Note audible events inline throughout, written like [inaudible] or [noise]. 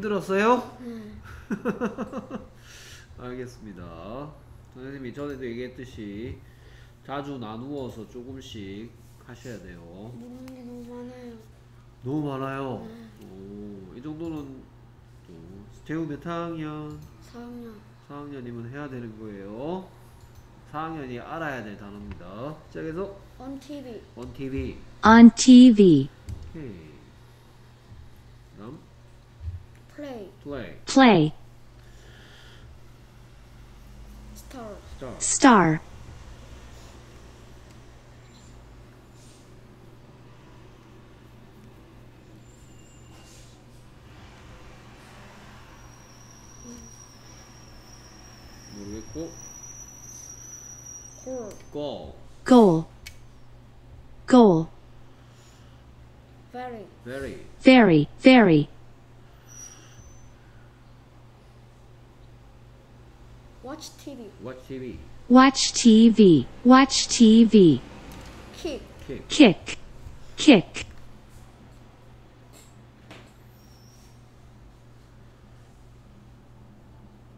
힘들었어요? 네. [laughs] 알겠습니다. 선생님이 전에도 얘기했듯이 자주 나누어서 조금씩 하셔야 돼요. 모르는 게 너무 많아요. 너무 많아요. 오, 이 정도는 또 재우 몇 학년? 4학년. 4학년이면 해야 되는 거예요. 4학년이 알아야 될 단어입니다. 시작해서 on TV. on TV. On TV. 오케이. 그다음 Play. Play. Play. Star. Star. Star. Goal. Goal. Goal. Very. Very. Very. Very. watch TV. watch TV, Watch TV. Watch TV. kick. kick, Kick. Kick.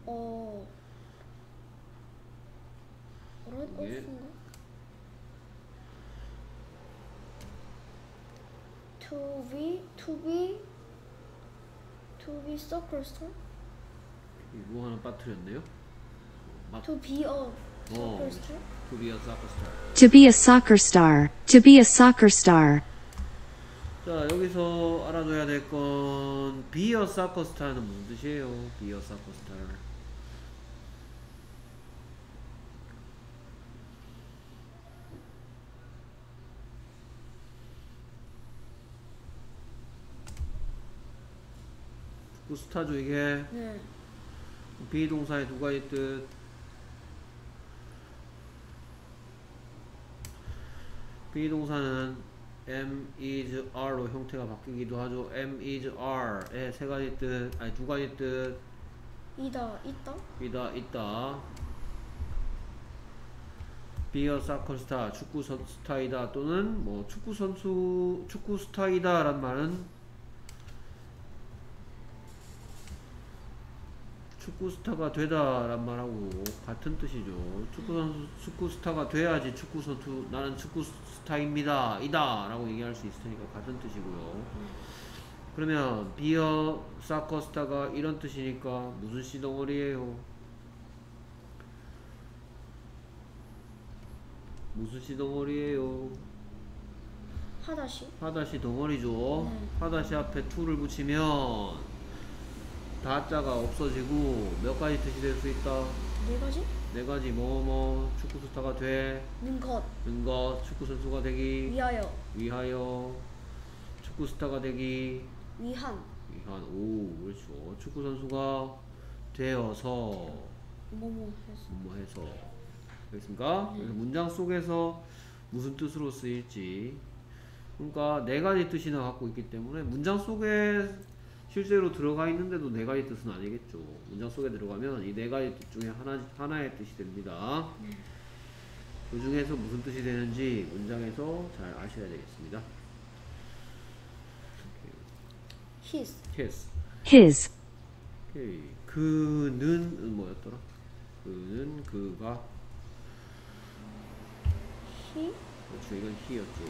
어. 뭐라 이게- 어디인가? to be to be to be soccer star. 이거 하나 빠뜨렸네요. 막 to be a soccer 어, star. to be a soccer star. To be a soccer star. To be a soccer star. 자 여기서 알아둬야 될 건 be a soccer star는 무슨 뜻이에요? be a soccer star. 스타죠 이게 네. 비동사의 두 가지 뜻. 비동사는 am, is, are로 형태가 바뀌기도 하죠. am, is, are의 세 가지 뜻, 아니 두 가지 뜻. 이다 있다. 이다, 있다. be a soccer star, 축구 선 스타이다 또는 뭐 축구 선수, 축구 스타이다란 말은 축구 스타가 되다란 말하고 같은 뜻이죠. 축구 선수, 축구 스타가 돼야지 축구 선수 나는 축구 스타입니다. 이다 라고 얘기할 수 있으니까 같은 뜻이고요. 그러면 비어 사커 스타가 이런 뜻이니까 무슨 시덩어리예요? 무슨 시덩어리예요? 하다시. 하다시 덩어리죠. 네. 하다시 앞에 투를 붙이면 다자가 없어지고 몇 가지 뜻이 될 수 있다. 네 가지? 네 가지 뭐뭐 축구 스타가 되는 는 것. 것, 축구 선수가 되기 위하여. 위하여, 축구 스타가 되기 위한. 위한 오 그렇죠. 축구 선수가 되어서 뭐뭐 해서. 뭐 해서 알겠습니까? 그래서 문장 속에서 무슨 뜻으로 쓰일지 그러니까 네 가지 뜻이나 갖고 있기 때문에 문장 속에 실제로 들어가 있는데도 네 가지 뜻은 아니겠죠. 문장 속에 들어가면 이 네 가지 뜻 중에 하나 하나의 뜻이 됩니다. 그 중에서 무슨 뜻이 되는지 문장에서 잘 아셔야 되겠습니다. his. kiss. His. 오케이. 그는 뭐였더라? 그는 그가 he. 그렇죠. 이건 he였죠.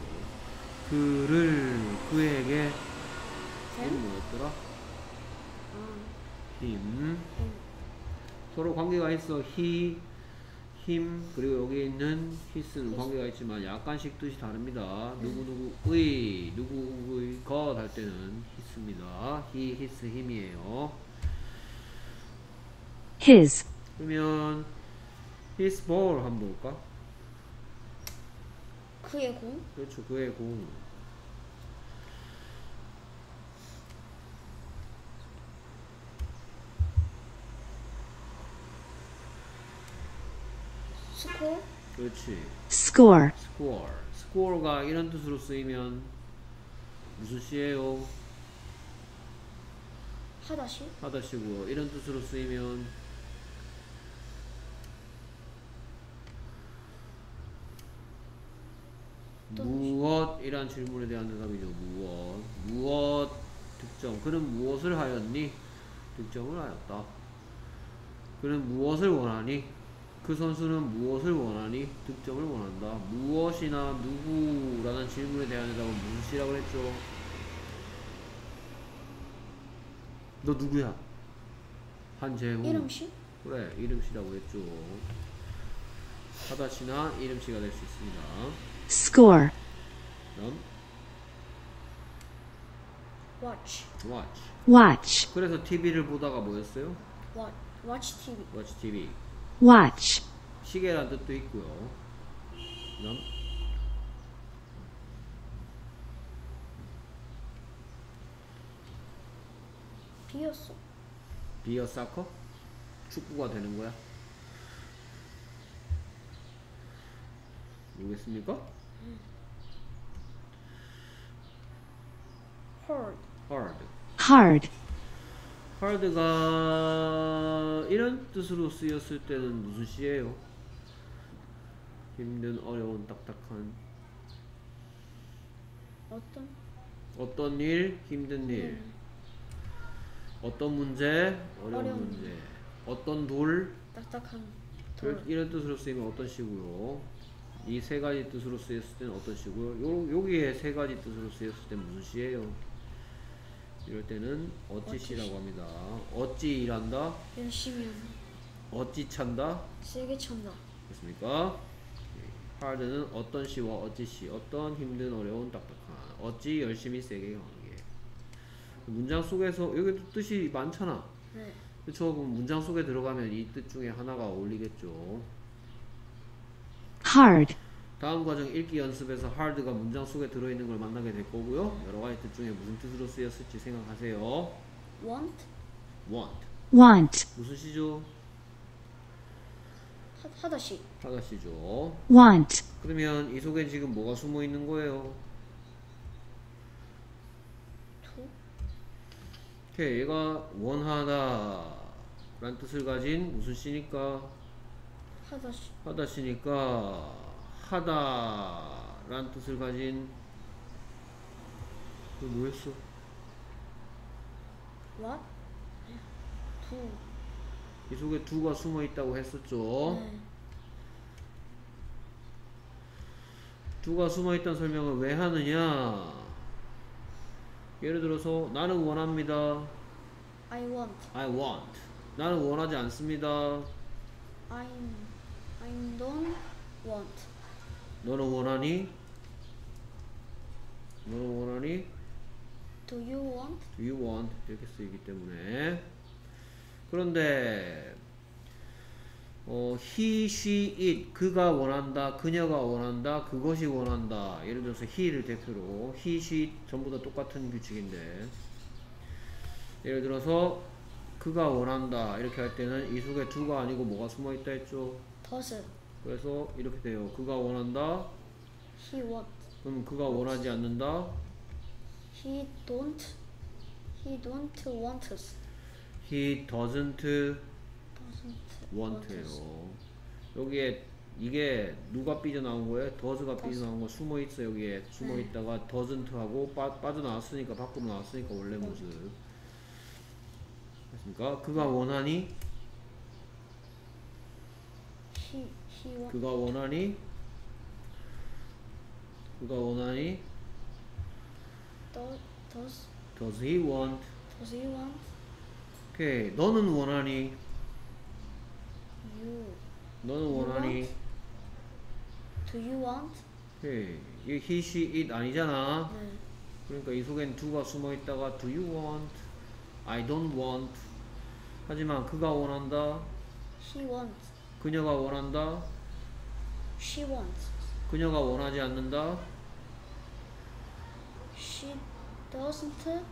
그를 그에게. 는 뭐였더라? 아. him. him. 서로 관계가 있어. he, him 그리고 여기 있는 his는 관계가 있지만 약간씩 뜻이 다릅니다. 누구 누구의 누구의 것 할 때는 his입니다. he, his, him이에요. His. 그러면 his ball 한번 볼까? 그의 공. 그렇죠. 그의 공. 스코어. 그렇지. Score. score. score가 이런 뜻으로 쓰이면 무슨 시예요? 하다시. 하다시고요. 이런 뜻으로 쓰이면 또 무엇 이란 질문에 대한 대답이죠. 무엇. 무엇 특정. 그는 무엇을 하였니? 득점을 하였다. 그는 무엇을 원하니? 그 선수는 무엇을 원하니? 득점을 원한다. 무엇이나 누구라는 질문에 대한 대답은 무슨 시라고 했죠? 너 누구야? 한재훈. 이름 씨? 그래 이름 씨라고 했죠. 하다시나 이름 씨가 될 수 있습니다. Score. 다음 Watch. watch. Watch. 그래서 TV를 보다가 뭐였어요? Watch. Watch TV. watch TV. Watch. 시계란 뜻도 있고요. 다음 비었어. 비어 사커? 축구가 되는 거야? 모르겠습니까? Hard. hard. Hard. Hard가 이런 뜻으로 쓰였을 때는 무슨 시예요? 힘든, 어려운, 딱딱한 어떤? 어떤 일, 힘든 일 어떤 문제, 어려운, 어려운 문제 어떤 돌, 딱딱한 이런- 돌. 이런 뜻으로 쓰이면 어떤 시고요 이세 가지 뜻으로 쓰였을 때는 어떤 시고요 요, 여기에 세 가지 뜻으로 쓰였을 때는 무슨 시예요? 이럴 때는 어찌 시라고 합니다 어찌 일한다 열심히 하는. 어찌 찬다 세게 찬다. 됐습니까? hard는 어떤 시와 어찌 시 어떤 힘든 어려운 딱딱한 어찌 열심히 세게 강하게 문장 속에서 여기도 뜻이 많잖아 네. 그쵸 그럼 문장 속에 들어가면 이 뜻 중에 하나가 어울리겠죠 Hard. 다음 과정 읽기 연습에서 hard가 문장 속에 들어있는 걸 만나게 될 거고요 여러 가지 뜻 중에 무슨 뜻으로 쓰였을지 생각하세요 Want. want Want. 무슨 시죠? 하, 하다시. 하다 시죠 Want. 그러면 이 속에 지금 뭐가 숨어 있는 거예요? To. 오케이 얘가 원하다 라는 뜻을 가진 무슨 시니까 하다시. 하다 시니까 하다 라는 뜻을 가진 너 뭐했어? What? To. 이 속에 두가 숨어 있다고 했었죠 네. 두가 숨어 있다는 설명을 왜 하느냐 예를 들어서 나는 원합니다 I want. I want 나는 원하지 않습니다 I. I don't want. 너는 원하니? 너는 원하니? Do you want? Do you want? 이렇게 쓰이기 때문에 그런데 어, he, she, it 그가 원한다, 그녀가 원한다, 그것이 원한다 예를 들어서 he를 대표로 he, she, it 전부 다 똑같은 규칙인데 예를 들어서 그가 원한다 이렇게 할 때는 이 속에 두가 아니고 뭐가 숨어 있다 했죠 Does. 그래서 이렇게 돼요 그가 원한다 He want. 그럼 그가 원하지 않는다 He don't. He don't want us. he doesn't Doesn't 원트예요. 여기에 이게 누가 삐져나온 거예요? 더즈가 삐져나온 거 숨어 있어 여기에 숨어 네. 있다가 doesn't 하고 빠, 빠져나왔으니까 밖으로 나왔으니까 원래 모습. 됐습니까? 그가 원하니? He want. 그가 원하니? 그가 원하니? Do, does Does he want? does he want? 오케이. 너는 원하니? You. 너는 원하니? want? Do you want? 오케이. 이 he, she, it 아니잖아. 네. 그러니까 이 속엔 do가 숨어 있다가 do you want? I don't want. 하지만 그가 원한다. He wants. 그녀가 원한다. She wants. 그녀가 원하지 않는다. She doesn't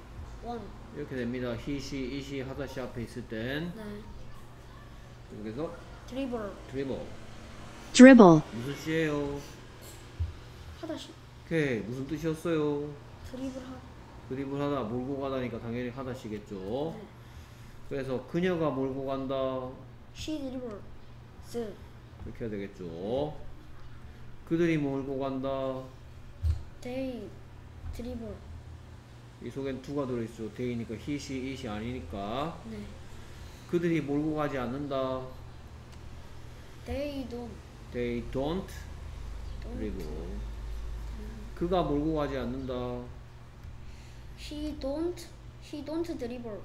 want. 이렇게 됩니다. he, she, it이 하다 시 앞에 있을 땐 네. 여기서 Dribble. 드리버 Dribble. 무슨 시예요? 하다시. 오케이 무슨 뜻이었어요? 드리블 하. 드리블 하다 몰고 가다니까 당연히 하다시겠죠. 네. 그래서 그녀가 몰고 간다 She dribbles. 이렇게 해야 되겠죠. 그들이 몰고 간다 They dribble. 이 속엔 두가 들어있죠. 데이니까 히시, 이시 아니니까. 네. 그들이 몰고 가지 않는다. They don't. They don't. don't. 그리고 그가 몰고 가지 않는다. He don't. He don't dribble.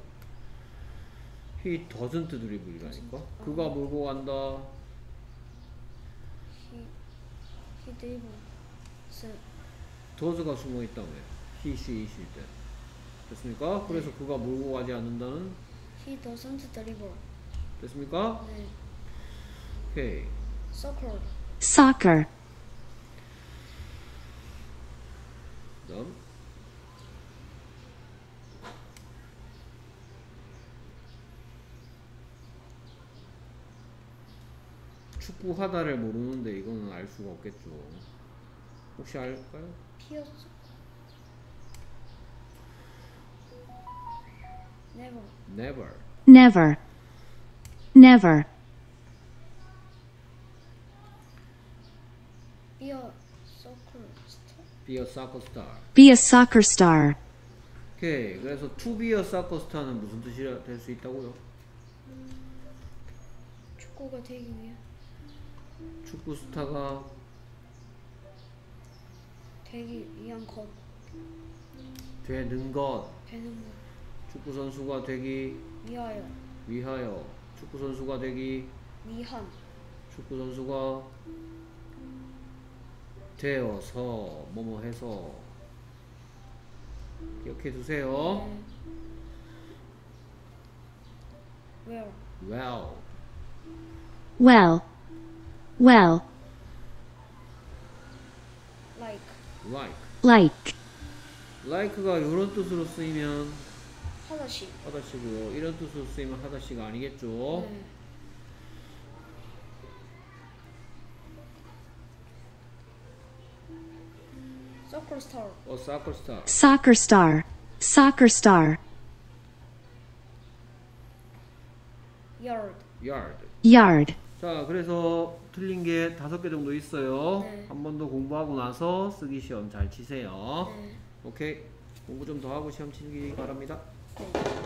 He doesn't dribble이라니까. 그가 몰고 간다. He does가 숨어 있다며. he, she, it일 때. 됐습니까? 그래서 그가 몰고 가지 않는다는 He doesn't dribble. 됐습니까? 네. 오케이. Soccer. soccer, 그다음 축구 하다를 모르는데 이거는 알 수가 없겠죠. 혹시 알까요? 피었어. Never. Never. never, never, Be a soccer star. Be a soccer star. be a soccer star, 오케이. 그래서 to be a soccer star는 무슨 뜻이 될 수 있다고요? 축구가 되기 위해 축구 스타가 되기 위한 것. 되는 것. 되는 것. 축구 선수가 되기 위하여. 위하여. 축구 선수가 되기 위한. 축구 선수가 되어서 뭐뭐 해서 기억해 두세요. 네. Where. Well, well, well, Like. like, like, like가 이런 뜻으로 쓰이면 하나씩. 하다시고요. 이런 뜻으로 쓰이면 하다시가 아니겠죠. 네. Soccer star. A soccer star, soccer star, soccer star, Yard. yard. yard, 자, 그래서 틀린 게 다섯 개 정도 있어요. 네. 한번 더 공부하고 나서 쓰기 시험 잘 치세요. 네. 오케이. 공부 좀 더 하고 시험 치기 바랍니다. 네.